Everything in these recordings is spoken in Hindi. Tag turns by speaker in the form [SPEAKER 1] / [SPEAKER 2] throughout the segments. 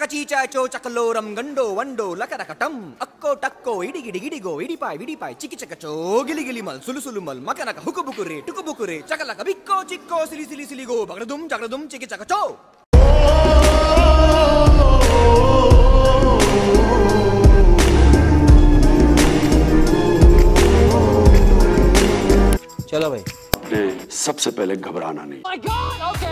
[SPEAKER 1] చక చీచా చో చకలోరం గండో వండో లకరకటం అక్కో టక్కో ఇడిగిడి గిడిగో ఇడిపాయ్ విడిపాయ్ చికి చక చో గిలి గిలి మల్ సులు సులు మల్ మకనక హుకు బుకురే టుకు బుకురే చకలక బిక్కో చిక్కో సిలి సిలి సిలిగో బగడదుం చగడదుం చికి చక చో
[SPEAKER 2] चलो भाई
[SPEAKER 3] आपने सबसे पहले घबराना नहीं
[SPEAKER 4] My God! Okay,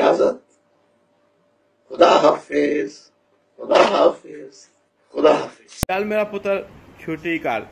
[SPEAKER 5] इजाज़त खुदा हाफिज खुदा हाफिज खुदा हाफिज
[SPEAKER 6] कल मेरा पुत्र छोटी कार